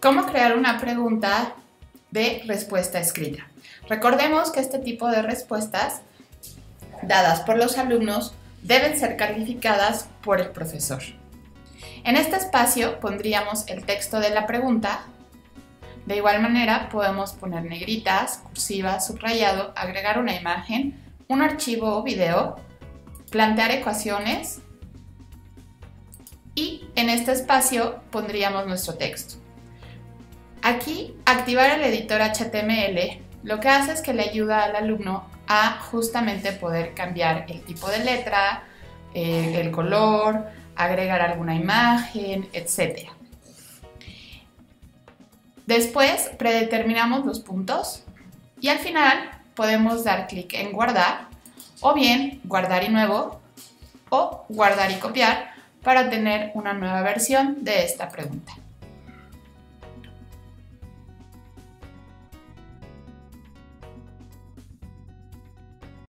¿Cómo crear una pregunta de respuesta escrita? Recordemos que este tipo de respuestas dadas por los alumnos deben ser calificadas por el profesor. En este espacio pondríamos el texto de la pregunta. De igual manera podemos poner negritas, cursivas, subrayado, agregar una imagen, un archivo o video, plantear ecuaciones y en este espacio pondríamos nuestro texto. Aquí, activar el editor HTML lo que hace es que le ayuda al alumno a justamente poder cambiar el tipo de letra, eh, el color, agregar alguna imagen, etc. Después predeterminamos los puntos y al final podemos dar clic en guardar o bien guardar y nuevo o guardar y copiar para tener una nueva versión de esta pregunta.